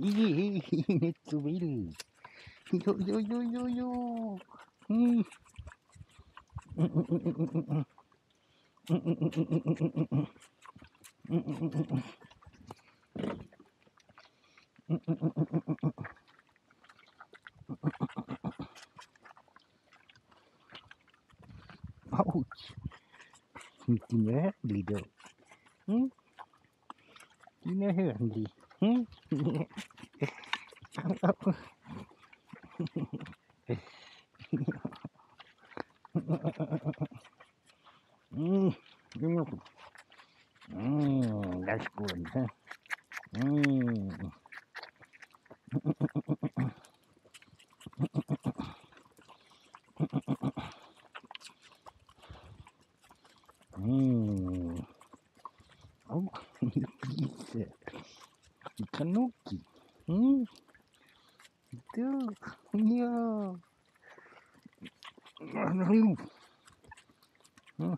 nicht zu wild. Jo, jo, jo, jo, jo. Hm. Ouch. Mit den Hörnli うん。うん。出しこいねうん。うん。Oh, you. Kanuki. Hmm? Itu. Ya. Hmm.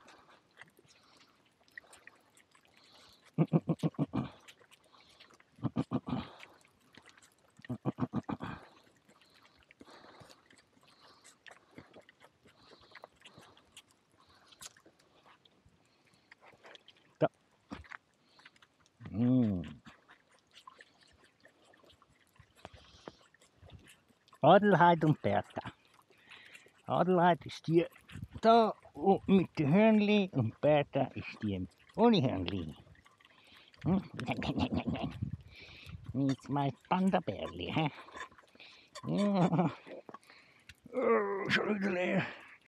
Adelheid und Bertha. Adelheid ist die da mit den Hörnli und Bertha ist die ohne Hörnli. Hm? It's my panda Bärli, hä? Ja. Oh, schon wieder leer.